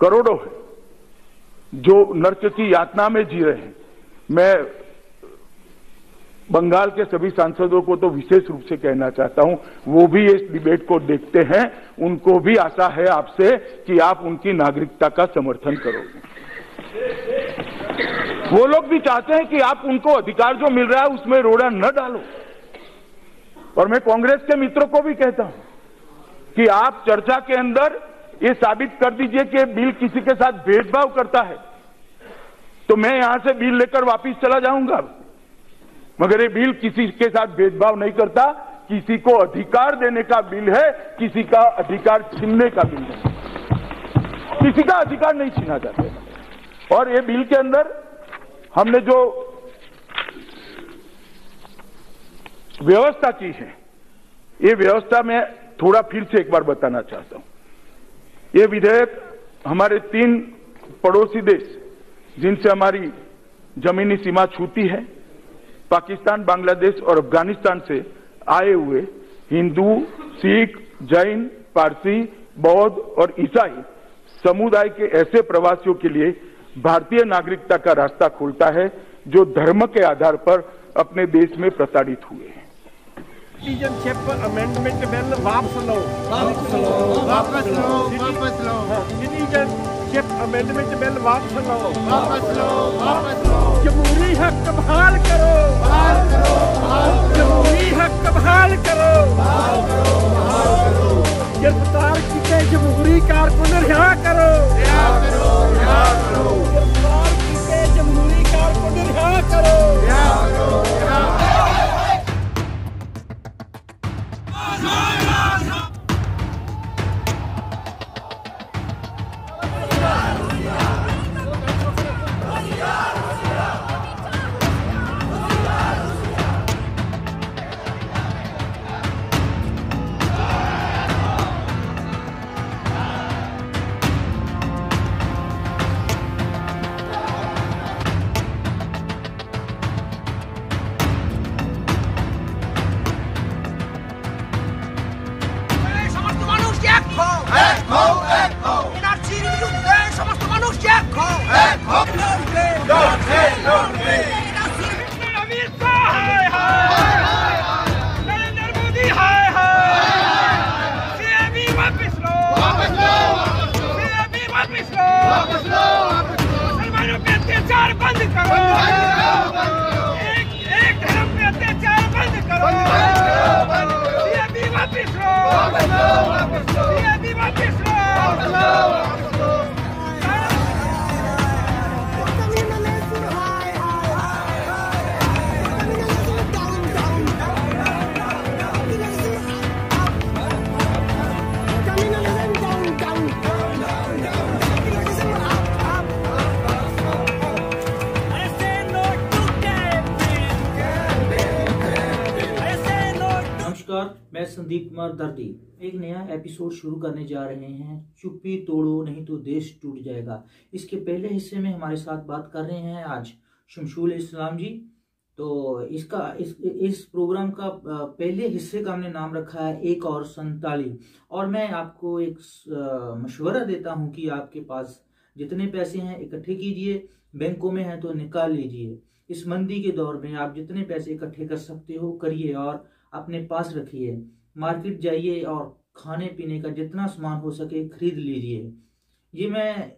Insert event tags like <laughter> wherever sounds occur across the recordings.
करोड़ों है जो नर्क की यातना में जी रहे हैं। मैं बंगाल के सभी सांसदों को तो विशेष रूप से कहना चाहता हूँ, वो भी इस डिबेट को देखते हैं, उनको भी आशा है आपसे कि आप उनकी नागरिकता का समर्थन करोगे। वो लोग भी चाहते हैं कि आप उनको अधिकार जो मिल रहा है उसमें रोड़ा न डालो। और मैं कांग्रेस के मित्रों को भी कहता हूँ कि आप चर्चा के अंदर ये साबित कर दीजिए कि बिल किसी के साथ भेदभाव करता है। तो मैं यहाँ से बिल लेकर वापिस चला जाऊँगा। मगर ये बिल किसी के साथ भेदभाव नहीं करता। किसी को अधिकार देने का बिल है, किसी का अधिकार छीनने का बिल है। किसी का अधिकार नहीं छीना जाता और ये बिल के अंदर हमने जो व्यवस्था की है, ये व्यवस्था मैं थोड़ा फिर से एक बार बताना चाहता हूँ। ये विधेयक हमारे तीन पड़ोसी देश, जिनसे हमारी जमीनी सीमा छूती है, पाकिस्तान, बांग्लादेश और अफ़गानिस्तान से आए हुए हिंदू, सिख, जैन, पारसी, बौद्ध और ईसाई समुदाय के ऐसे प्रवासियों के लिए भारतीय नागरिकता का रास्ता खोलता है, जो धर्म के आधार पर अपने देश में प्रताड़ित हुए हैं। सिटीजनशिप अमेंडमेंट बिल वापस लो। वापस लो। वापस लो। वापस लो। सिटीजनशिप अमेंडमेंट बिल वापस लो। वापस लो। वापस लो। जमहूरी हक बहाल करो। बहाल करो। जमहूरी हक बहाल करो। बहाल करो। बहाल करो। गिरफ़्तार किए जमहूरी कारकुन रिहा करो। रिहा करो। रिहा करो। गिरफ़्तार किए जमहूरी कारकुन रिहा करो। संदीप कुमार दर्दी। एक नया एपिसोड शुरू करने जा रहे हैं। चुप्पी तोड़ो, नहीं तो देश टूट जाएगा। इसके पहले हिस्से में हमारे साथ बात कर रहे हैं आज शमशूल इस्लाम जी। तो इसका, इस इस प्रोग्राम का पहले हिस्से का हमने नाम रखा है एक और संताली। और मैं आपको एक मशवरा देता हूँ कि आपके पास जितने पैसे हैं इकट्ठे कीजिए, बैंकों में हैं तो निकाल लीजिए। इस मंदी के दौर में आप जितने पैसे इकट्ठे कर सकते हो, करिए और अपने पास रखिए। मार्केट जाइए और खाने पीने का जितना सामान हो सके खरीद लीजिए। ये मैं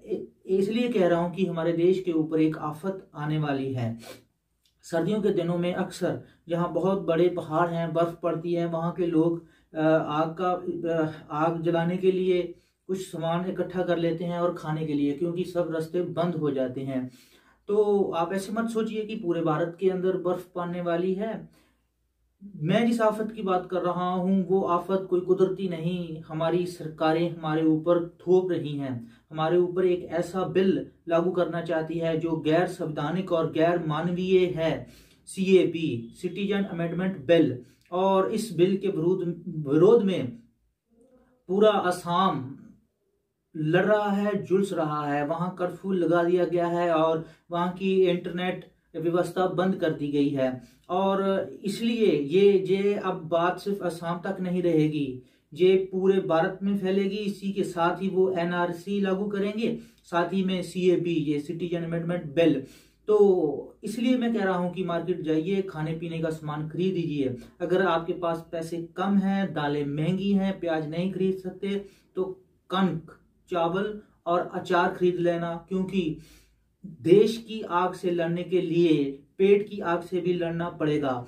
इसलिए कह रहा हूँ कि हमारे देश के ऊपर एक आफत आने वाली है। सर्दियों के दिनों में अक्सर जहाँ बहुत बड़े पहाड़ हैं, बर्फ़ पड़ती है, वहाँ के लोग आग का आग जलाने के लिए कुछ सामान इकट्ठा कर लेते हैं और खाने के लिए, क्योंकि सब रास्ते बंद हो जाते हैं। तो आप ऐसे मत सोचिए कि पूरे भारत के अंदर बर्फ़ पड़ने वाली है। मैं जिस आफत की बात कर रहा हूँ, वो आफत कोई कुदरती नहीं, हमारी सरकारें हमारे ऊपर थोप रही हैं। हमारे ऊपर एक ऐसा बिल लागू करना चाहती है जो गैर संवैधानिक और गैर मानवीय है। सीएपी सिटीजन अमेंडमेंट बिल और इस बिल के विरोध विरोध में पूरा असम लड़ रहा है जुलस रहा है। वहाँ कर्फ्यू लगा दिया गया है और वहाँ की इंटरनेट व्यवस्था बंद कर दी गई है। और इसलिए ये ये अब बात सिर्फ़ असम तक नहीं रहेगी। ये पूरे भारत में फैलेगी, इसी के साथ ही वो एनआरसी लागू करेंगे, साथ ही में सीएबी ये सिटीजन अमेंडमेंट बिल तो इसलिए मैं कह रहा हूँ कि मार्केट जाइए, खाने पीने का सामान खरीद लीजिए। अगर आपके पास पैसे कम हैं, दालें महँगी हैं, प्याज नहीं खरीद सकते तो कनक, चावल और अचार खरीद लेना, क्योंकि देश की आग से लड़ने के लिए पेट की आग से भी लड़ना पड़ेगा।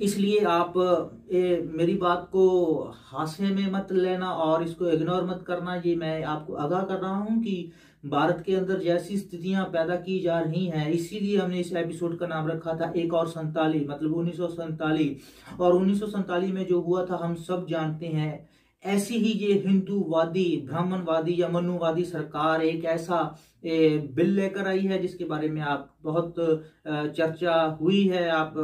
इसलिए आप ए, मेरी बात को हादसे में मत लेना और इसको इग्नोर मत करना। ये मैं आपको आगाह कर रहा हूँ कि भारत के अंदर जैसी स्थितियाँ पैदा की जा रही हैं इसीलिए हमने इस एपिसोड का नाम रखा था एक और संताली मतलब उन्नीस और उन्नीस में जो हुआ था हम सब जानते हैं ऐसी ही ये हिंदूवादी ब्राह्मणवादी या मनुवादी सरकार एक ऐसा बिल लेकर आई है, जिसके बारे में आप बहुत चर्चा हुई है, आप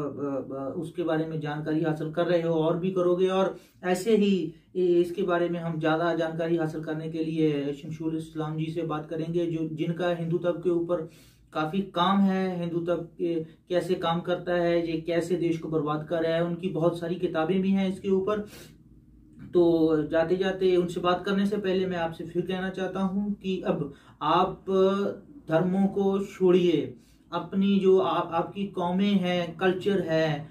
उसके बारे में जानकारी हासिल कर रहे हो और भी करोगे और ऐसे ही इसके बारे में हम ज़्यादा जानकारी हासिल करने के लिए शमशुल इस्लाम जी से बात करेंगे, जो, जिनका हिंदू तब के ऊपर काफ़ी काम है, हिंदू तब कैसे काम करता है, ये कैसे देश को बर्बाद कर रहा है, उनकी बहुत सारी किताबें भी हैं इसके ऊपर। तो जाते जाते उनसे बात करने से पहले मैं आपसे फिर कहना चाहता हूँ कि अब आप धर्मों को छोड़िए। अपनी जो आप, आपकी कौमें हैं, कल्चर है,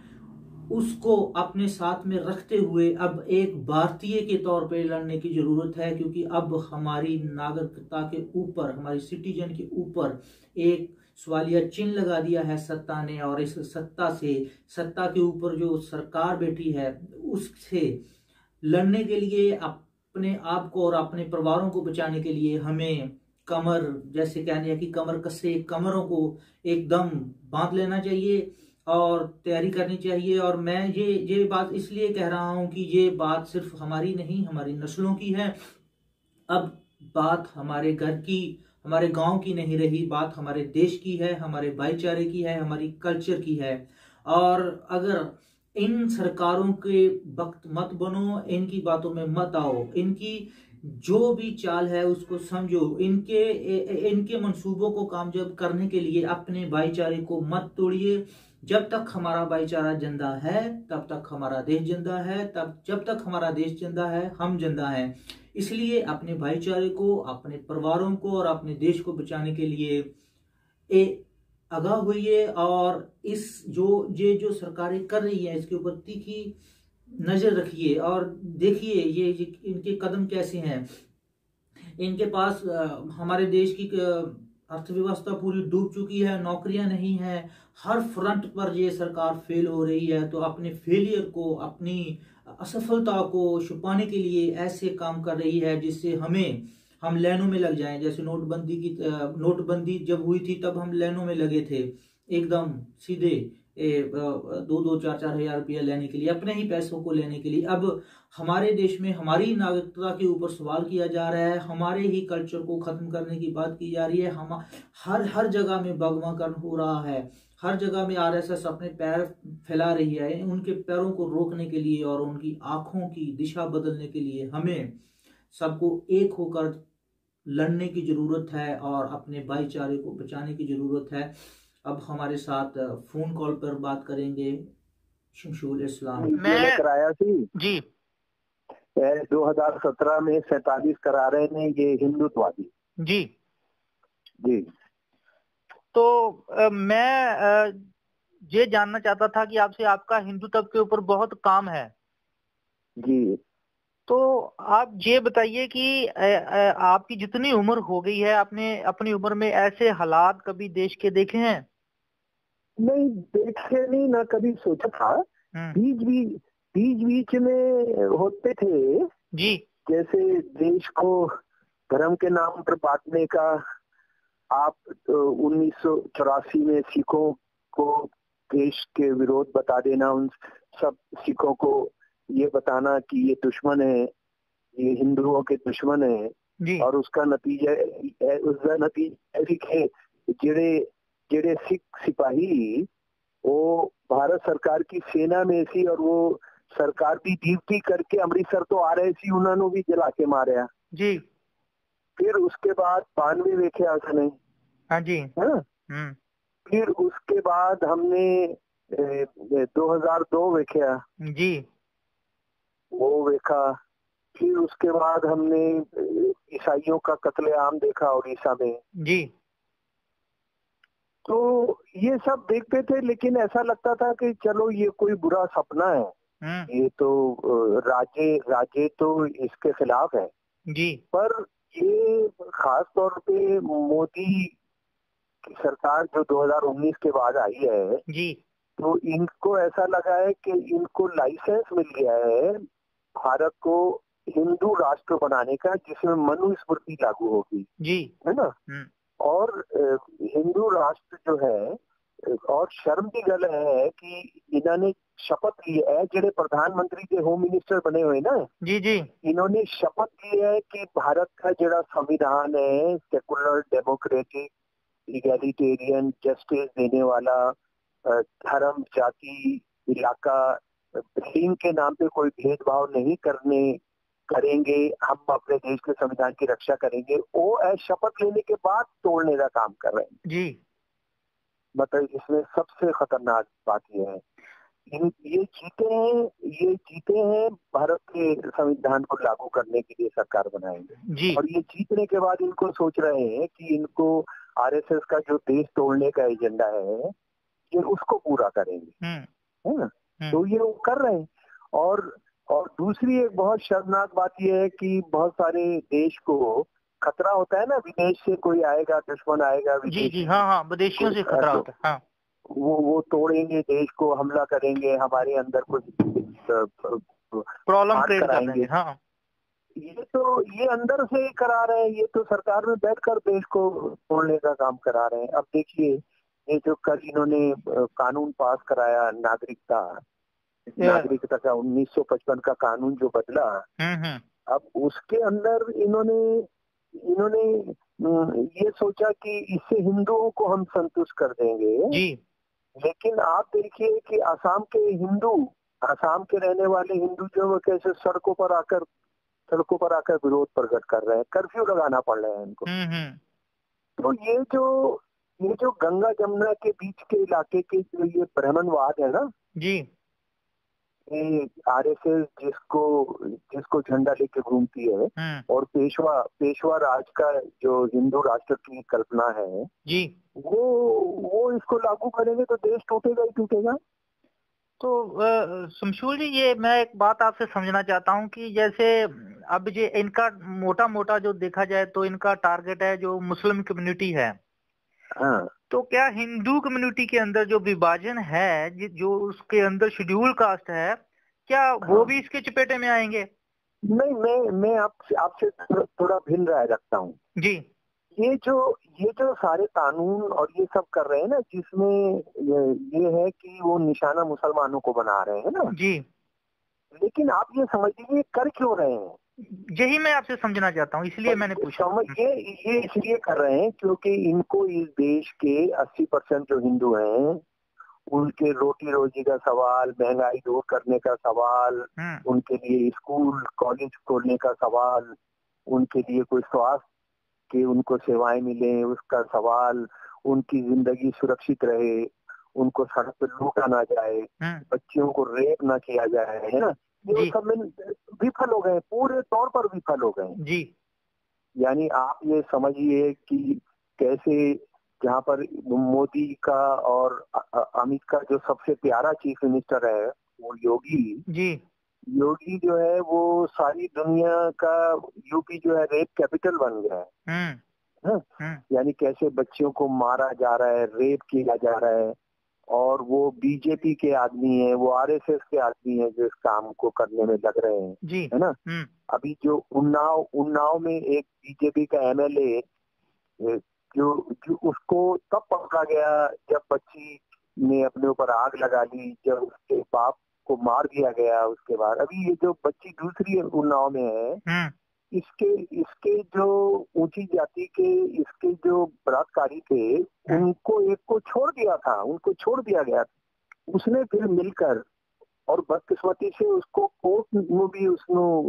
उसको अपने साथ में रखते हुए अब एक भारतीय के तौर पे लड़ने की ज़रूरत है, क्योंकि अब हमारी नागरिकता के ऊपर, हमारी सिटीजन के ऊपर एक सवालिया चिन्ह लगा दिया है सत्ता ने, और इस सत्ता से, सत्ता के ऊपर जो सरकार बैठी है, उससे लड़ने के लिए, अपने आप को और अपने परिवारों को बचाने के लिए हमें कमर, जैसे कहने हैं कि कमर कसे कमरों को एकदम बाँध लेना चाहिए और तैयारी करनी चाहिए। और मैं ये ये बात इसलिए कह रहा हूँ कि ये बात सिर्फ़ हमारी नहीं, हमारी नस्लों की है। अब बात हमारे घर की, हमारे गाँव की नहीं रही, बात हमारे देश की है, हमारे भाईचारे की है, हमारी कल्चर की है। और अगर इन सरकारों के वक्त मत बनो, इनकी बातों में मत आओ। इनकी जो भी चाल है, उसको समझो। इनके इनके मंसूबों को कामयाब करने के लिए अपने भाईचारे को मत तोड़िए। जब तक हमारा भाईचारा ज़िंदा है, तब तक हमारा देश ज़िंदा है, तब, जब तक हमारा देश ज़िंदा है, हम ज़िंदा हैं। इसलिए अपने भाईचारे को, अपने परिवारों को और अपने देश को बचाने के लिए ए आगाह हुई है और इस जो ये जो सरकारें कर रही है इसके ऊपर तीखी नज़र रखिए और देखिए ये, इनके कदम कैसे हैं। इनके पास हमारे देश की अर्थव्यवस्था पूरी डूब चुकी है नौकरियाँ नहीं है हर फ्रंट पर ये सरकार फेल हो रही है तो अपने फेलियर को अपनी असफलता को छुपाने के लिए ऐसे काम कर रही है जिससे हमें हम लाइनों में लग जाएँ। जैसे नोटबंदी की नोटबंदी जब हुई थी तब हम लाइनों में लगे थे। एकदम सीधे ए, दो दो चार चार हज़ार रुपया लेने के लिए अपने ही पैसों को लेने के लिए। अब हमारे देश में हमारी नागरिकता के ऊपर सवाल किया जा रहा है। हमारे ही कल्चर को खत्म करने की बात की जा रही है। हम हर हर जगह में भगवाकरण हो रहा है। हर जगह में आरएसएस अपने पैर फैला रही है। उनके पैरों को रोकने के लिए और उनकी आँखों की दिशा बदलने के लिए हमें सबको एक होकर लड़ने की ज़रूरत है और अपने भाईचारे को बचाने की ज़रूरत है। अब हमारे साथ फ़ोन कॉल पर बात करेंगे शमशूल इस्लाम। मैं कराया थी जी। 2017 में सैतालीस करा रहे हैं ये हिंदुत्ववादी। जी। जी। तो आ, मैं आ, ये जानना चाहता था कि आपसे आपका हिंदुत्व के ऊपर बहुत काम है। जी। तो आप ये बताइए कि आपकी जितनी उम्र हो गई है आपने अपनी उम्र में ऐसे हालात कभी देश के देखे हैं? नहीं देखे नहीं ना कभी सोचा था। बीच बीच बीच बीच में होते थे। जी। जैसे देश को धर्म के नाम पर बांटने का आप तो उन्नीस में सिखों को देश के विरोध बता देना उन सब सिखों को ये बताना कि ये दुश्मन है ये हिंदुओं के दुश्मन है और उसका नतीजा उसका नतीजा है जेड़े जेड़े सिख सिपाही वो भारत सरकार की सेना में सी और वो सरकार की ड्यूटी करके अमृतसर तो आ रहे सी उन्होंने भी जला के मारे जी। फिर उसके बाद बानवे वेखे उसने। हाँ जी। है हम्म। फिर उसके बाद हमने दो हज़ार दो वेख्या जी। वो देखा फिर उसके बाद हमने ईसाइयों का कत्लेआम देखा उड़ीसा में। जी। तो ये सब देखते थे लेकिन ऐसा लगता था कि चलो ये कोई बुरा सपना है। हम्म। ये तो राजे राज्य तो इसके खिलाफ है। जी। पर ये खास तौर पे मोदी की सरकार जो 2019 के बाद आई है जी। तो इनको ऐसा लगा है कि इनको लाइसेंस मिल गया है भारत को हिंदू राष्ट्र बनाने का जिसमें मनुस्मृति लागू होगी। जी। है ना? हम्म। और हिंदू राष्ट्र जो है और शर्म की गल है कि इन्होंने शपथ ली है जेडे प्रधानमंत्री के होम मिनिस्टर बने हुए ना। जी जी। इन्होंने शपथ ली है कि भारत का जरा संविधान है सेकुलर डेमोक्रेटिक इगैलिटेरियन जस्टिस देने वाला धर्म जाति इलाका लिंग के नाम पे कोई भेदभाव नहीं करने करेंगे हम अपने देश के संविधान की रक्षा करेंगे वो शपथ लेने के बाद तोड़ने का काम कर रहे हैं। जी। मतलब इसमें सबसे खतरनाक बात यह है। इन ये जीते हैं ये जीते हैं भारत के संविधान को लागू करने के लिए सरकार बनाएँगे। और ये जीतने के बाद इनको सोच रहे हैं कि इनको आरएसएस का जो देश तोड़ने का एजेंडा है ये उसको पूरा करेंगे। हम्म। है ना। तो ये वो कर रहे हैं। और और दूसरी एक बहुत शर्मनाक बात यह है कि बहुत सारे देश को खतरा होता है ना विदेश से कोई आएगा दुश्मन आएगा विदेश जी जी हाँ हाँ विदेशियों से खतरा होता है हाँ। वो वो तोड़ेंगे देश को हमला करेंगे हमारे अंदर कुछ प्रॉब्लम क्रिएट कर कराएँगे। हाँ। ये तो ये अंदर से करा रहे हैं ये तो सरकार में बैठकर देश को तोड़ने का काम करा रहे हैं। अब देखिए ये जो कल इन्होंने कानून पास कराया नागरिकता नागरिकता का 1955 का कानून जो बदला हम्म हम्म। अब उसके अंदर इन्होंने इन्होंने ये सोचा कि इससे हिंदुओं को हम संतुष्ट कर देंगे। जी। लेकिन आप देखिए कि असम के हिंदू असम के रहने वाले हिंदू जो वो कैसे सड़कों पर आकर सड़कों पर आकर विरोध प्रकट कर रहे हैं कर्फ्यू लगाना पड़ रहा है इनको। हम्म तो ये जो ये जो गंगा जमुना के बीच के इलाके के जो ये ब्राह्मणवाद है ना जी। आरएसएस जिसको जिसको झंडा लेके घूमती है हम्म। और पेशवा पेशवा राज का जो हिंदू राष्ट्र की कल्पना है जी। वो वो इसको लागू करेंगे तो देश टूटेगा ही टूटेगा। तो शमशूल जी ये मैं एक बात आपसे समझना चाहता हूँ कि जैसे अब ये इनका मोटा मोटा जो देखा जाए तो इनका टारगेट है जो मुस्लिम कम्युनिटी है। हाँ। तो क्या हिंदू कम्युनिटी के अंदर जो विभाजन है जो उसके अंदर शेड्यूल कास्ट है क्या वो हाँ। भी इसके चपेटे में आएँगे? नहीं मैं मैं आपसे आपसे थोड़ा- थोड़ा भिन्न राय रखता हूँ। जी। ये जो ये जो सारे कानून और ये सब कर रहे हैं ना जिसमें ये, ये है कि वो निशाना मुसलमानों को बना रहे हैं ना। जी। लेकिन आप ये समझ लीजिए कर क्यों रहे हैं? यही मैं आपसे समझना चाहता हूँ इसलिए मैंने पूछा। ये ये इसलिए कर रहे हैं क्योंकि इनको इस देश के 80 परसेंट जो हिंदू हैं उनके रोटी रोजी का सवाल महँगाई दूर करने का सवाल हम्म। उनके लिए स्कूल कॉलेज खोलने का सवाल उनके लिए कोई स्वास्थ्य के उनको सेवाएँ मिले उसका सवाल उनकी ज़िंदगी सुरक्षित रहे उनको सड़क पर लूटा ना जाए हम्म। बच्चियों को रेप ना किया जाए है ना? सब में विफल हो गए पूरे तौर पर विफल हो गए। जी। यानी आप ये समझिए कि कैसे जहाँ पर मोदी का और अमित का जो सबसे प्यारा चीफ मिनिस्टर है वो योगी। जी। योगी जो है वो सारी दुनिया का यूपी जो है रेप कैपिटल बन गया है। हम्म। हाँ? हम्म। यानी कैसे बच्चियों को मारा जा रहा है रेप किया जा रहा है। और वो बीजेपी के आदमी है वो आरएसएस के आदमी है जो इस काम को करने में लग रहे हैं जी है ना? हम्म। अभी जो उन्नाव उन्नाव में एक बीजेपी का एमएलए जो जो उसको तब पकड़ा गया जब बच्ची ने अपने ऊपर आग लगा ली जब उसके बाप को मार दिया गया उसके बाद। अभी ये जो बच्ची दूसरी उन्नाव में है हम्म। इसके इसके जो ऊँची जाति के इसके जो बलात्कारी थे उनको एक को छोड़ दिया था उनको छोड़ दिया गया उसने फिर मिलकर और बदकिस्मती से उसको कोर्ट में भी उसको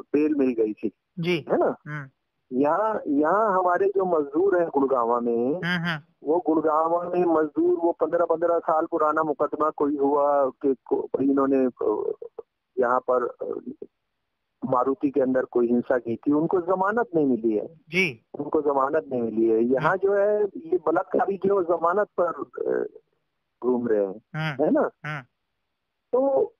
बेल मिल गई थी। जी। है ना? हम्म यहाँ यहाँ हमारे जो मजदूर हैं गुड़गावा में हम्म वो गुड़गावा में मजदूर वो पंद्रह पंद्रह साल पुराना मुकदमा कोई हुआ कि को- इन्होंने यहाँ पर मारुति के अंदर कोई हिंसा की थी उनको जमानत नहीं मिली है। जी। उनको जमानत नहीं मिली है। यहाँ जो। है ये बलात्कारी जो जमानत पर घूम रहे हैं हम्म है ना? हम्म तो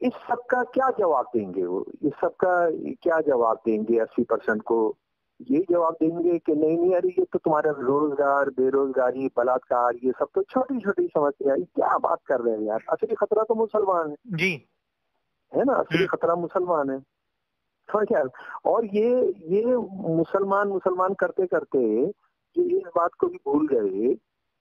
इस सब का क्या जवाब देंगे वो? इस सब का क्या जवाब देंगे अस्सी परसेंट को? ये जवाब देंगे कि नहीं नहीं अरे ये तो तुम्हारा रोज़गार बेरोजगारी बलात्कार ये सब तो छोटी छोटी समस्या है। क्या बात कर रहे हैं यार? असली खतरा तो मुसलमान है। जी। है ना? असली खतरा मुसलमान है। समझ क्या? और ये ये मुसलमान मुसलमान करते करते ये इस बात को भी भूल गए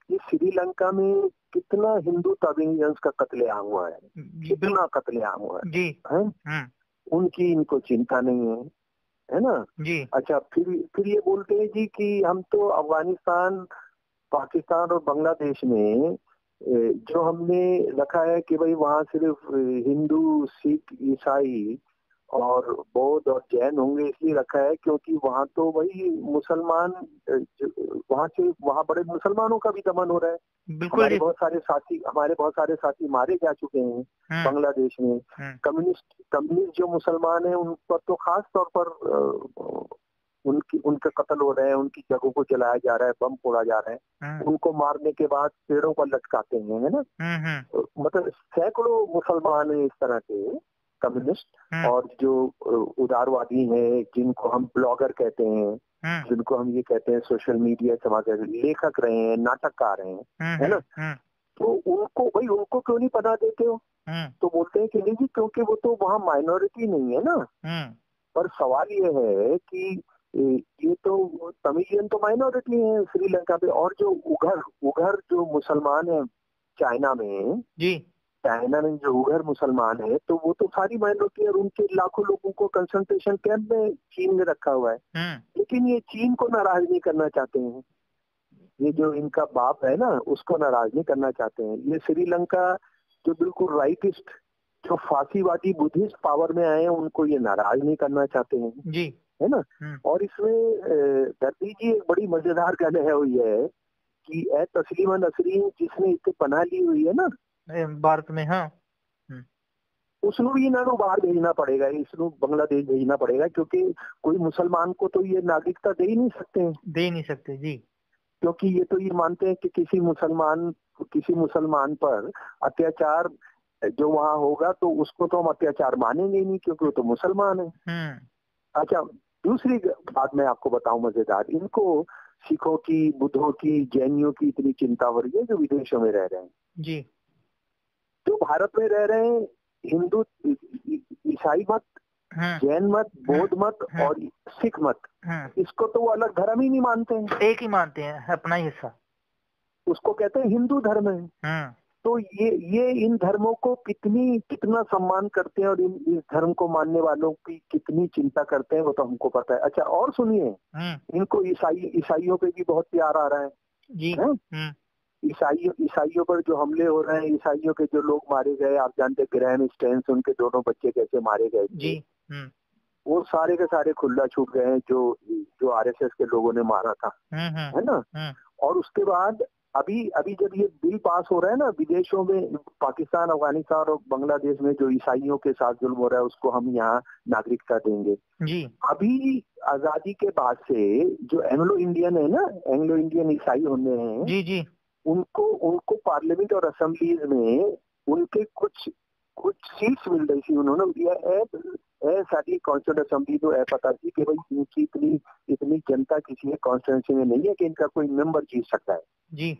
कि श्रीलंका में कितना हिंदू तबिंगंस का कत्लेआम हुआ है। कितना कत्लेआम हुआ जी। है? हम्म उनकी इनको चिंता नहीं है है ना? जी। अच्छा फिर फिर ये बोलते हैं जी कि हम तो अफ़गानिस्तान पाकिस्तान और बांग्लादेश में जो हमने रखा है कि भाई वहाँ सिर्फ़ हिंदू सिख ईसाई और बौद्ध और जैन होंगे इसलिए रखा है क्योंकि वहाँ तो वही मुसलमान वहाँ से वहाँ बड़े मुसलमानों का भी दमन हो रहा है। बिल्कुल हमारे बहुत सारे साथी हमारे बहुत सारे साथी मारे जा चुके हैं हम्म। बांग्लादेश में। हम्म। कम्युनिस्ट कम्युनिस्ट जो मुसलमान है उन पर तो खास तौर पर उनकी उनके कत्ल हो रहे हैं उनकी जगहों को जलाया जा रहा है बम फोड़ा जा रहा है। हम्म। उनको मारने के बाद पेड़ों पर लटकाते हैं है ना? मतलब सैकड़ों मुसलमान हैं इस तरह के। कम्युनिस्ट हम्म। और जो उदारवादी हैं जिनको हम ब्लॉगर कहते हैं हम्म। जिनको हम ये कहते हैं सोशल मीडिया समाज लेखक रहे हैं नाटककार हैं हम्म है ना? तो उनको भाई उनको क्यों नहीं पता देते हो? तो बोलते हैं कि नहीं जी क्योंकि वो तो वहाँ माइनॉरिटी नहीं है ना। पर सवाल ये है कि ये तो तमिलियन तो माइनॉरिटी है श्रीलंका पे और जो उघर उघर जो मुसलमान है चाइना में जी। चाइना में जो उघर मुसलमान है तो वो तो सारी माइनॉरिटी और उनके लाखों लोगों को कंसंट्रेशन कैंप में चीन ने रखा हुआ है। हम्म। लेकिन ये चीन को नाराज़ नहीं करना चाहते हैं। ये जो इनका बाप है ना उसको नाराज़ नहीं करना चाहते हैं। ये श्रीलंका जो बिल्कुल राइटिस्ट जो फांसीवादी बुद्धिस्ट पावर में आए हैं उनको ये नाराज़ नहीं करना चाहते हैं। जी। है ना? हम्म। और इसमें धरती जी एक बड़ी मज़ेदार गल है वो ये है कि ए तस्लीमा नसरीन जिसने इतने पनाह ली हुई है ना भारत में हाँ उसਨੂੰ भी इन्होंने बाहर भेजना पड़ेगा इसਨੂੰ बांग्लादेश भेजना पड़ेगा क्योंकि कोई मुसलमान को तो ये नागरिकता दे ही नहीं सकते हैं दे नहीं सकते जी क्योंकि ये तो ये मानते हैं कि किसी मुसलमान किसी मुसलमान पर अत्याचार जो वहाँ होगा तो उसको तो हम अत्याचार मानेंगे नहीं क्योंकि वो तो मुसलमान है अच्छा दूसरी बात मैं आपको बताऊँ मज़ेदार इनको सिखों की बुद्धों की जैनियों की इतनी चिंता हो रही है जो विदेशों में रह रहे हैं जी जो भारत में रह रहे हैं? हिंदू ईसाई मत हम्म जैन मत बौद्ध मत हम्म। और सिख मत। इसको तो वो अलग धर्म ही नहीं मानते हैं। एक ही मानते हैं अपना ही हिस्सा। उसको कहते हैं हिंदू धर्म है। तो ये ये इन धर्मों को कितनी कितना सम्मान करते हैं और इन इस धर्म को मानने वालों की कितनी चिंता करते हैं वो तो हमको पता है। अच्छा और सुनिए। इनको ईसाई ईसाइयों पे भी बहुत प्यार आ रहा है। जी। हैं? ईसाइयों ईसाइयों पर जो हमले हो रहे हैं ईसाइयों के जो लोग मारे गए आप जानते ग्रहण स्टेंस उनके दोनों बच्चे कैसे मारे गए जी हम्म। वो सारे के सारे खुला छूट गए हैं जो जो आरएसएस के लोगों ने मारा था। हम्म हम्म है ना? और उसके बाद अभी अभी जब ये बिल पास हो रहा है ना विदेशों में पाकिस्तान अफ़गानिस्तान और बांग्लादेश में जो ईसाइयों के साथ जुल्म हो रहा है उसको हम यहाँ नागरिकता देंगे। जी। अभी आज़ादी के बाद से जो एंग्लो इंडियन है ना एंग्लो इंडियन ईसाई होने हैं जी जी। उनको उनको पार्लियामेंट और असेंबलीज में उनके कुछ कुछ सीट्स मिल रही थी उन्होंने। दिया है सारी असेंबली तो है पता थी कि भाई इनकी इतनी इतनी जनता किसी कॉन्स्टिट्यूंसी में नहीं है कि इनका कोई मेंबर जीत सकता है। जी।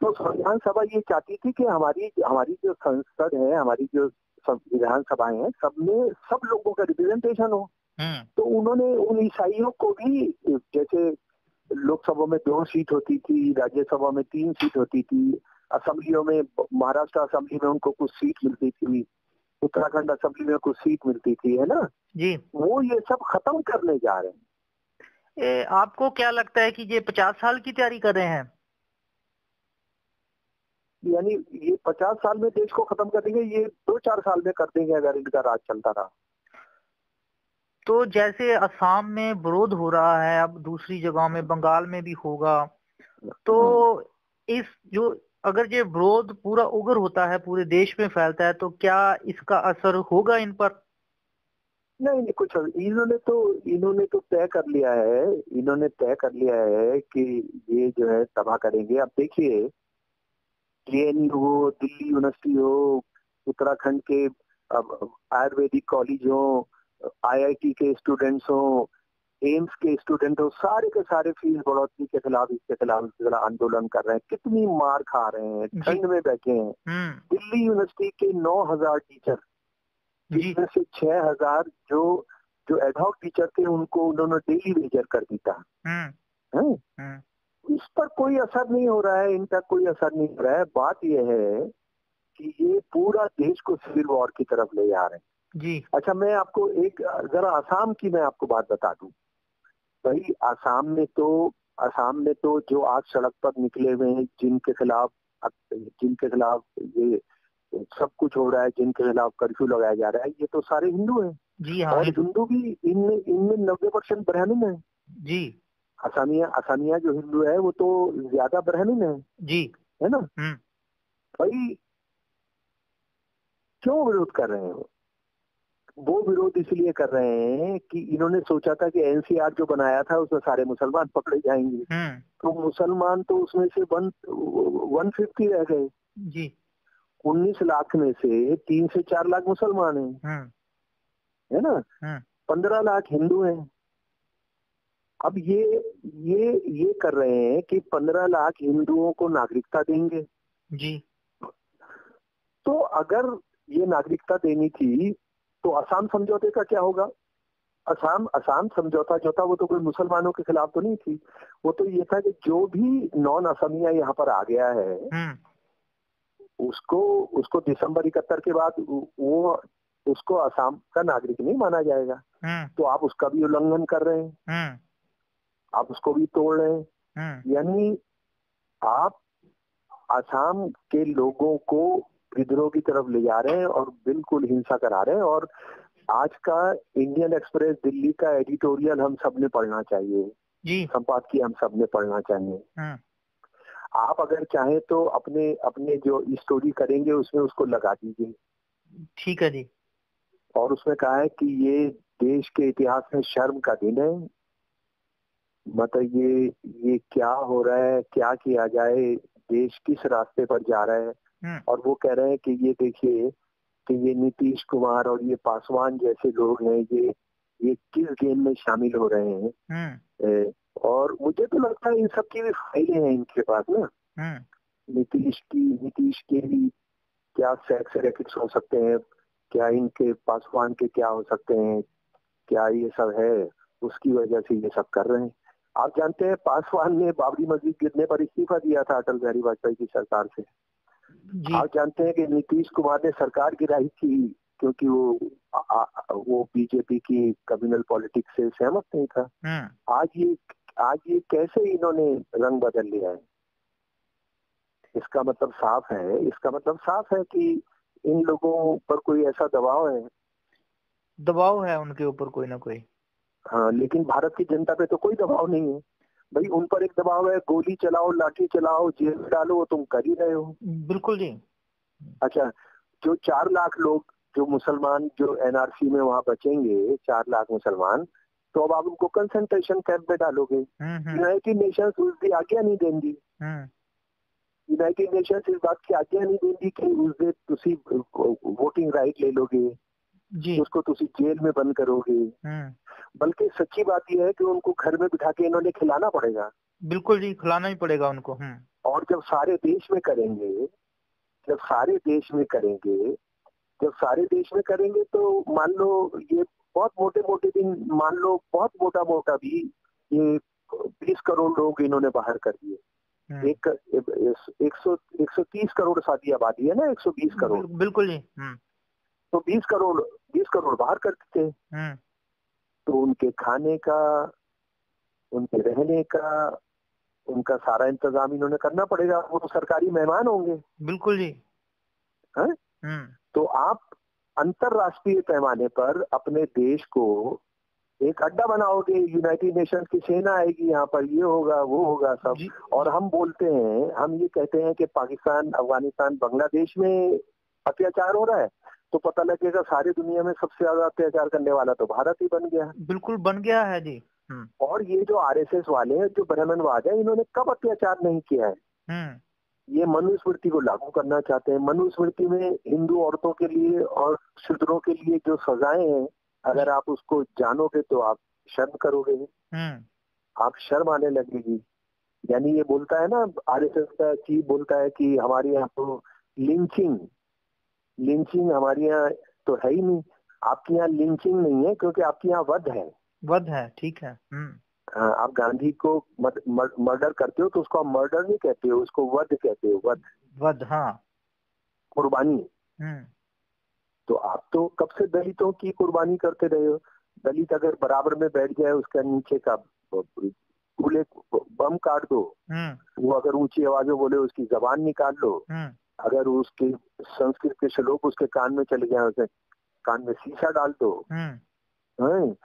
तो संविधान सभा ये चाहती थी कि हमारी हमारी जो संसद है हमारी जो विधान सभाएँ हैं सब में सब लोगों का रिप्रेजेंटेशन हो। हम्म। तो उन्होंने उन ईसाइयों को भी जैसे लोकसभा में दो सीट होती थी राज्यसभा में तीन सीट होती थी। असेंबलियों में महाराष्ट्र असेंबली में उनको कुछ सीट मिलती थी। उत्तराखंड असेंबली में कुछ सीट मिलती थी है ना? जी। वो ये सब खत्म करने जा रहे हैं। ए, आपको क्या लगता है कि ये पचास साल की तैयारी कर रहे हैं? यानी ये पचास साल में देश को खत्म कर देंगे ये दो चार साल में कर देंगे अगर इनका राज चलता रहा। तो जैसे असम में विरोध हो रहा है अब दूसरी जगहों में बंगाल में भी होगा। तो इस जो अगर ये विरोध पूरा उग्र होता है पूरे देश में फैलता है तो क्या इसका असर होगा इन पर? नहीं नहीं कुछ इन्होंने तो इन्होंने तो तय कर लिया है इन्होंने तय कर लिया है कि ये जो है तबाह करेंगे। अब देखिए जे हो दिल्ली यूनिवर्सिटी हो उत्तराखंड के आयुर्वेदिक कॉलेज हो आईआईटी के स्टूडेंट्स हो एम्स के स्टूडेंट हो सारे के सारे फ़ीस बढ़ोतरी के खिलाफ इसके खिलाफ इसके खिलाफ आंदोलन कर रहे हैं। कितनी मार खा रहे हैं ठंड में बैठे हैं। हम्म। दिल्ली यूनिवर्सिटी के 9000 टीचर जिसमें से 6000 जो जो एडहॉक टीचर थे उनको उन्होंने डेली वेजर कर दिया हम्म। है? हम्म। इस पर कोई असर नहीं हो रहा है इनका कोई असर नहीं हो रहा है। बात यह है कि ये पूरा देश को सिविल वॉर की तरफ़ ले जा रहे हैं। जी। अच्छा मैं आपको एक जरा आसाम की मैं आपको बात बता दूँ। भाई आसाम में तो आसाम में तो जो आज सड़क पर निकले हुए हैं जिनके खिलाफ जिनके खिलाफ ये सब कुछ हो रहा है जिनके खिलाफ कर्फ्यू लगाया जा रहा है ये तो सारे हिंदू हैं। जी हाँ और हिंदू भी इनमें इनमें नब्बे परसेंट ब्राह्मण है। जी। असामिया असामिया जो हिंदू है वो तो ज़्यादा ब्राह्मण है। जी। है ना? हम्म। भाई क्यों विरोध कर रहे हैं? वो विरोध इसलिए कर रहे हैं कि इन्होंने सोचा था कि एनसीआर जो बनाया था उसमें सारे मुसलमान पकड़े जाएँगे। हम्म। तो मुसलमान तो उसमें से वन वन फिफ्टी रह गए। जी। उन्नीस लाख में से तीन से चार लाख मुसलमान हैं। हम्म। है ना? हम्म। पंद्रह लाख हिंदू हैं। अब ये ये ये कर रहे हैं कि पंद्रह लाख हिंदुओं को नागरिकता देंगे। जी। तो अगर ये नागरिकता देनी थी तो असम समझौते का क्या होगा? असम असम समझौता जो था वो तो कोई मुसलमानों के खिलाफ तो नहीं थी। वो तो ये था कि जो भी नॉन असमिया यहाँ पर आ गया है हम्म। उसको उसको दिसंबर इकहत्तर के बाद वो उसको असम का नागरिक नहीं माना जाएगा। हम्म। तो आप उसका भी उल्लंघन कर रहे हैं। हम्म। आप उसको भी तोड़ रहे हैं। यानी आप आसाम के लोगों को विद्रोह की तरफ़ ले जा रहे हैं और बिल्कुल हिंसा करा रहे हैं। और आज का इंडियन एक्सप्रेस दिल्ली का एडिटोरियल हम सबने पढ़ना चाहिए। जी। संपादकीय हम सबने पढ़ना चाहिए। हम्म आप अगर चाहें तो अपने अपने जो स्टोरी करेंगे उसमें उसको लगा दीजिए। ठीक है जी। और उसमें कहा है कि ये देश के इतिहास में शर्म का दिन है। मतलब ये ये क्या हो रहा है? क्या किया जाए? देश किस रास्ते पर जा रहा है? और वो कह रहे हैं कि ये देखिए कि ये नीतीश कुमार और ये पासवान जैसे लोग हैं ये ये किस गेम में शामिल हो रहे हैं? हम्म। ए, और मुझे तो लगता है इन सब की भी फाइलें हैं इनके पास ना। हम्म। नीतीश की नीतीश के भी क्या सेक्स रैकेट्स हो सकते हैं क्या इनके पासवान के क्या हो सकते हैं क्या ये सब है उसकी वजह से ये सब कर रहे हैं। आप जानते हैं पासवान ने बाबरी मस्जिद गिरने पर इस्तीफा दिया था अटल बिहारी वाजपेयी की सरकार से। आप जानते हैं कि नीतीश कुमार ने सरकार गिराई थी क्योंकि वो आ, आ, वो बीजेपी की कम्युनल पॉलिटिक्स से सहमत नहीं था। हम्म। आज ये आज ये कैसे इन्होंने रंग बदल लिया है? इसका मतलब साफ़ है इसका मतलब साफ़ है कि इन लोगों पर कोई ऐसा दबाव है? दबाव है उनके ऊपर कोई ना कोई। हाँ लेकिन भारत की जनता पे तो कोई दबाव नहीं है। भाई उन पर एक दबाव है गोली चलाओ लाठी चलाओ जेल में डालो वो तुम कर ही रहे हो। बिल्कुल जी। अच्छा जो चार लाख लोग जो मुसलमान जो एनआरसी में वहाँ बचेंगे चार लाख मुसलमान तो अब आप उनको कंसंट्रेशन कैंप में डालोगे। हम्म हम्म। यूनाइटेड नेशंस उसकी आज्ञा नहीं देंगी। हम्म। यूनाइटेड नेशन इस बात की आज्ञा नहीं देंगी कि उससे तुसी वोटिंग राइट ले लोगे। जी। उसको तुसी जेल में बंद करोगे। हम्म। बल्कि सच्ची बात यह है कि उनको घर में बिठा के इन्होंने खिलाना पड़ेगा। बिल्कुल जी खिलाना ही पड़ेगा उनको हम्म। और जब सारे देश में करेंगे जब सारे देश में करेंगे जब सारे देश में करेंगे तो मान लो ये बहुत मोटे मोटे दिन मान लो बहुत मोटा मोटा भी ये बीस करोड़ लोग इन्होंने बाहर कर दिए। हम्म, एक एक सौ एक सौ तीस करोड़ शादी आबादी है ना एक सौ बीस करोड़। बिल्कुल जी हम्म। तो बीस करोड़ बीस करोड़ बाहर कर देते हैं। तो उनके खाने का उनके रहने का उनका सारा इंतज़ाम इन्होंने करना पड़ेगा। वो तो सरकारी मेहमान होंगे। बिल्कुल जी। हैं? हम्म। तो आप अंतरराष्ट्रीय पैमाने पर अपने देश को एक अड्डा बनाओगे। यूनाइटेड नेशन की सेना आएगी यहाँ पर ये होगा वो होगा सब। और हम बोलते हैं हम ये कहते हैं कि पाकिस्तान अफ़गानिस्तान बांग्लादेश में अत्याचार हो रहा है। तो पता लगेगा सारी दुनिया में सबसे ज़्यादा अत्याचार करने वाला तो भारत ही बन गया बिल्कुल बन गया है जी। हम्म। और ये जो आरएसएस वाले हैं जो ब्राह्मणवाद है इन्होंने कब अत्याचार नहीं किया है? हम्म। ये मनुस्मृति को लागू करना चाहते हैं। मनुस्मृति में हिंदू औरतों के लिए और शूद्रों के लिए जो सजाएँ हैं अगर आप उसको जानोगे तो आप शर्म करोगे हम्म। आप शर्म आने लगेगी। यानी ये बोलता है ना आरएसएस का चीफ बोलता है कि हमारे यहाँ तो लिंचिंग लिंचिंग हमारे यहाँ तो है ही नहीं। आपके यहाँ लिंचिंग नहीं है क्योंकि आपके यहाँ वध है। वध है ठीक है। हम्म। हाँ, आप गांधी को मर्डर करते हो तो उसको आप मर्डर नहीं कहते हो उसको वध कहते हो वध। वध हाँ। कुर्बानी। हम्म। तो आप तो कब से दलितों की कुर्बानी करते रहे हो? दलित अगर बराबर में बैठ जाए उसका नीचे का बम काट दो। हम्म। वो अगर ऊँची आवाज़ में बोले उसकी जबान निकाल लो। अगर उसके संस्कृत के श्लोक उसके कान में चले जाए उसे कान में शीशा डाल दो। हम्म। हैं?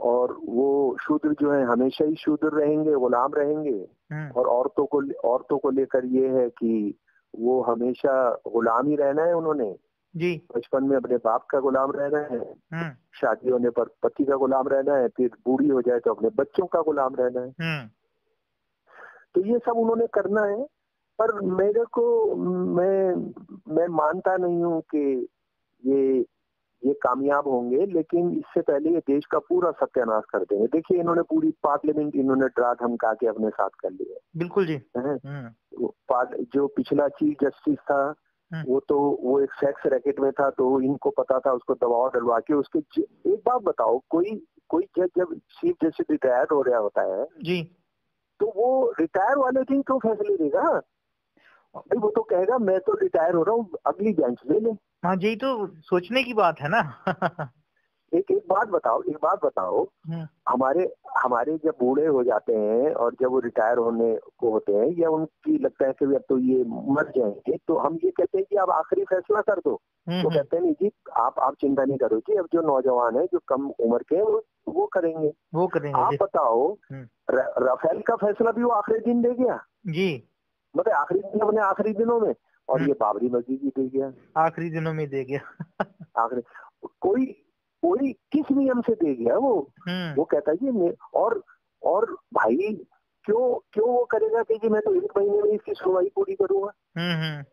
और वो शूद्र जो है हमेशा ही शूद्र रहेंगे गुलाम रहेंगे। हम्म। और औरतों को औरतों को लेकर ये है कि वो हमेशा गुलाम ही रहना है उन्होंने। जी। बचपन में अपने बाप का गुलाम रहना है। हम्म। शादी होने पर पति का गुलाम रहना है फिर बूढ़ी हो जाए तो अपने बच्चों का गुलाम रहना है। तो ये सब उन्होंने करना है। पर मेरे को मैं मैं मानता नहीं हूँ कि ये ये कामयाब होंगे लेकिन इससे पहले ये देश का पूरा सत्यानाश कर देंगे। देखिए इन्होंने पूरी पार्लियामेंट इन्होंने डरा धमका के अपने साथ कर लिया। बिल्कुल जी। है हम्म। जो पिछला चीफ जस्टिस था हम्म। वो तो वो एक सेक्स रैकेट में था तो इनको पता था उसको दबाव डलवा के उसके एक बात बताओ कोई कोई जज जब चीफ जस्टिस रिटायर हो रहा होता है जी। तो वो रिटायर वाले दिन क्यों फैसले देगा? भाई वो तो कहेगा मैं तो रिटायर हो रहा हूँ अगली बेंच ले ले। हाँ जी तो सोचने की बात है ना। <laughs> एक एक बात बताओ एक बात बताओ। हम्म हमारे हमारे जब बूढ़े हो जाते हैं और जब वो रिटायर होने को होते हैं या उनकी लगता है कि अब तो ये मर जाएँगे तो हम ये कहते हैं कि आप आखिरी फैसला कर दो। तो कहते हैं नहीं जी आप आप चिंता नहीं करो जी अब जो नौजवान है जो कम उम्र के हैं वो वो करेंगे। वो करेंगे आप बताओ हम्म। र- राफेल का फैसला भी वो आखिरी दिन दे गया। जी। मतलब आखिरी दिन अपने आखिरी दिनों में। और हम्म। ये बाबरी मस्जिद भी दे गया आखिरी दिनों में दे गया। आखिरी कोई कोई किस नियम से दे गया वो? हम्म। वो कहता है जी और और भाई क्यों क्यों वो करेगा कि जी मैं तो एक महीने में इसकी सुनवाई पूरी करूँगा? हम्म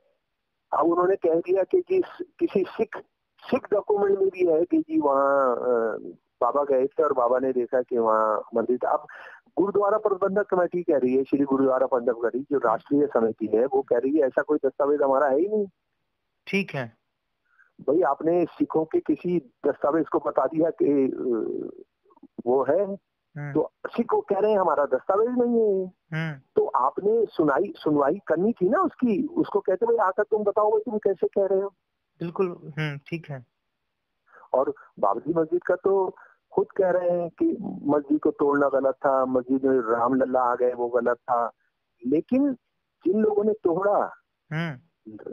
अब उन्होंने कह दिया कि जी किसी सिख सिख डॉक्यूमेंट में भी है कि जी वहाँ बाबा गए थे और बाबा ने देखा कि वहाँ मंदिर था। अब गुरुद्वारा प्रबंधक कमेटी कह रही है श्री गुरुद्वारा प्रबंधक कमेटी जो राष्ट्रीय समिति है वो कह रही है ऐसा कोई दस्तावेज़ हमारा है ही नहीं। ठीक है। भाई आपने सिखों के किसी दस्तावेज़ को बता दिया कि वो है हम्म। तो सिख को कह रहे हैं हमारा दस्तावेज़ नहीं है। हम्म। तो आपने सुनाई सुनवाई करनी थी ना उसकी? उसको कहते भाई आकर तुम बताओ भाई तुम कैसे कह रहे हो? बिल्कुल हम्म ठीक है। और बाबरी मस्जिद का तो खुद कह रहे हैं कि मस्जिद को तोड़ना गलत था मस्जिद में रामलला आ गए वो गलत था। लेकिन जिन लोगों ने तोड़ा हम्म।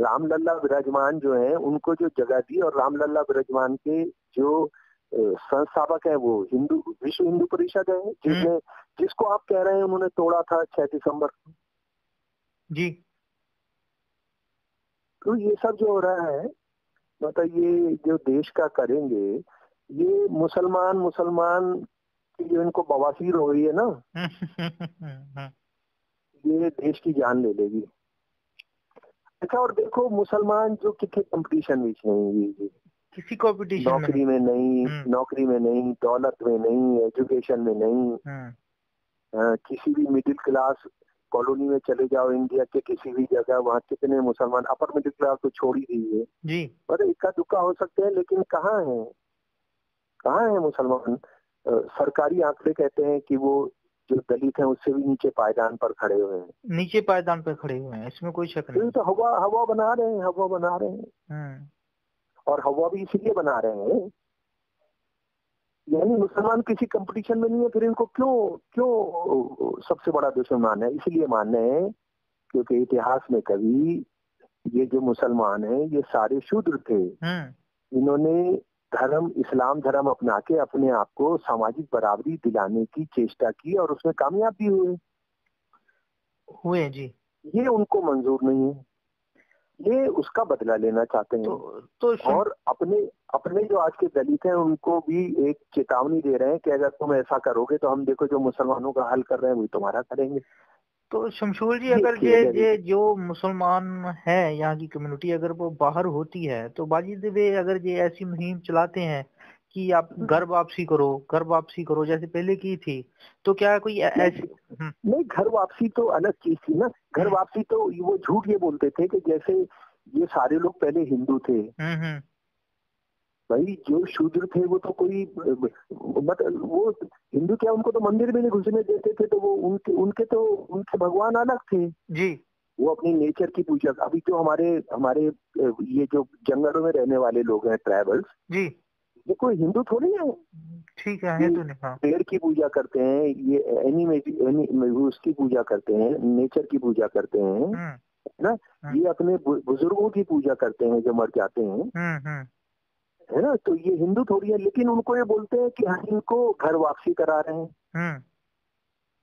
रामलला विराजमान जो है उनको जो जगह दी और रामलला विराजमान के जो संस्थापक है वो हिंदू विश्व हिंदू परिषद है जिसने जिसको आप कह रहे हैं उन्होंने तोड़ा था छह दिसंबर को। जी। तो ये सब जो हो रहा है मतलब ये जो देश का करेंगे ये मुसलमान मुसलमान की जो इनको बवासीर हो रही है ना <laughs> ये देश की जान ले लेगी। अच्छा और देखो मुसलमान जो कितने कंपटीशन बीच नहीं ये किसी कंपटीशन में? नौकरी में नहीं हम्म। नौकरी में नहीं दौलत में नहीं एजुकेशन में नहीं हम्म अ, किसी भी मिडिल क्लास कॉलोनी में चले जाओ इंडिया के किसी भी जगह वहाँ कितने मुसलमान अपर मिडिल क्लास तो छोड़ ही दी है जी। पर इक्का दुक्का हो सकते हैं लेकिन कहाँ है? कहाँ है मुसलमान? सरकारी आंकड़े कहते हैं कि वो जो दलित हैं उससे भी नीचे पायदान पर खड़े हुए हैं। नीचे पायदान पर खड़े हुए हैं इसमें कोई शक नहीं। तो हवा हवा बना रहे हैं हवा बना रहे हैं। हम्म। और हवा भी इसीलिए बना रहे हैं यानी मुसलमान किसी कंपटीशन में नहीं है फिर इनको क्यों क्यों सबसे बड़ा दुश्मन मानना है? इसलिए मानना है क्योंकि इतिहास में कभी ये जो मुसलमान हैं ये सारे शूद्र थे। हम्म। इन्होंने धर्म इस्लाम धर्म अपना के अपने आप को सामाजिक बराबरी दिलाने की चेष्टा की और उसमें कामयाब भी हुए हुए जी। ये उनको मंजूर नहीं है। ये उसका बदला लेना चाहते हैं। तो तो और अपने अपने जो आज के दलित हैं उनको भी एक चेतावनी दे रहे हैं कि अगर तुम ऐसा करोगे तो हम देखो जो मुसलमानों का हल कर रहे हैं वही तुम्हारा करेंगे। तो शमशोर जी अगर ये ये जो मुसलमान है यहाँ की कम्युनिटी अगर वो बाहर होती है तो बाजी वे अगर ये ऐसी मुहिम चलाते हैं कि आप हम्म। घर वापसी करो घर वापसी करो जैसे पहले की थी तो क्या कोई ऐसी हम्म, नहीं घर वापसी तो अलग चीज़ थी ना। घर वापसी तो वो झूठ ये बोलते थे कि जैसे ये सारे लोग पहले हिंदू थे। हम्म हम्म। भाई जो शूद्र थे वो तो कोई मतलब वो हिंदू क्या उनको तो मंदिर में नहीं घुसने देते थे तो वो उनके उनके तो उनके भगवान अलग थे। जी। वो अपनी नेचर की पूजा अभी जो हमारे हमारे ये जो जंगलों में रहने वाले लोग हैं ट्राइबल्स जी। ये कोई हिंदू थोड़ी है ठीक है है तो नहीं हाँ। पेड़ की पूजा करते हैं ये एनिमे एनी उसकी पूजा करते हैं नेचर की पूजा करते हैं हम्म। ना? हम्म। ये अपने बुज़ुर्गों की पूजा करते हैं जो मर जाते हैं। हम्म है ना? तो ये हिंदू थोड़ी है लेकिन उनको ये बोलते हैं कि हम इनको घर वापसी करा रहे हैं।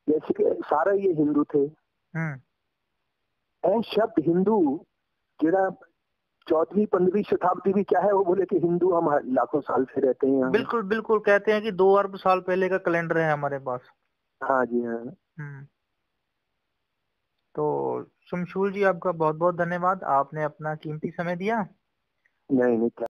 जैसे कि सारा ये हिंदू थे। शब्द हिंदू जेड़ा चौदहवीं पंद्रहवीं शताब्दी भी क्या है? वो बोले कि हिंदू हम लाखों साल से रहते हैं। यहाँ बिल्कुल बिल्कुल कहते हैं कि दो अरब साल पहले का कैलेंडर है हमारे पास। हाँ जी हाँ। हम्म। तो शमशूल जी आपका बहुत बहुत धन्यवाद। आपने अपना कीमती समय दिया। नहीं नहीं क्या